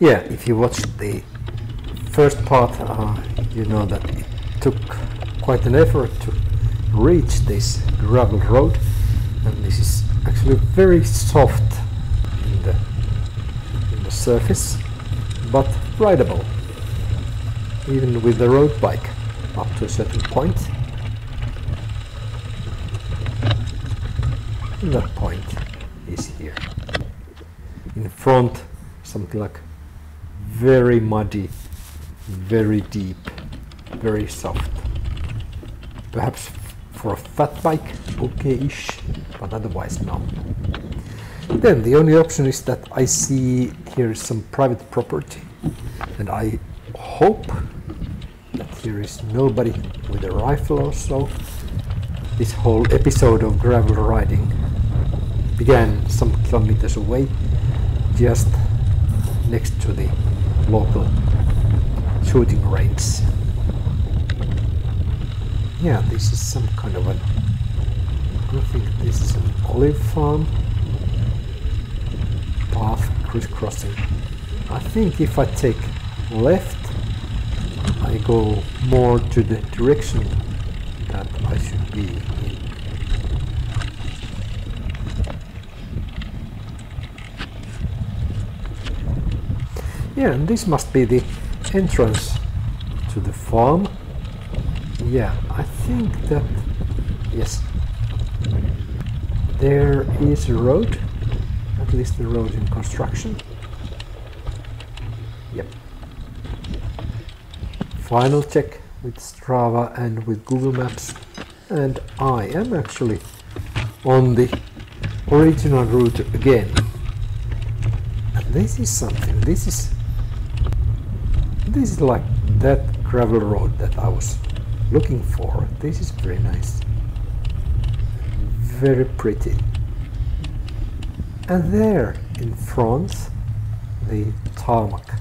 Yeah, if you watched the first part, uh, you know that it took quite an effort to reach this gravel road, and this is actually very soft in the, in the surface, but rideable, even with the road bike up to a certain point. And that point is here. In front, something like very muddy, very deep, very soft. Perhaps for a fat bike, okay-ish, but otherwise no. Then the only option is that I see here is some private property, and I hope that here is nobody with a rifle or so. This whole episode of gravel riding began some kilometers away, just next to the local shooting range. Yeah, this is some kind of an. I think this is an olive farm path crisscrossing. I think if I take left, I go more to the direction that I should be in. Yeah, and this must be the entrance to the farm. Yeah, I think that, yes, there is a road, at least the road in construction. Yep. Final check with Strava and with Google Maps, and I am actually on the original route again. And this is something, this is this is like that gravel road that I was looking for. This is very nice. Very pretty. And there in front, the tarmac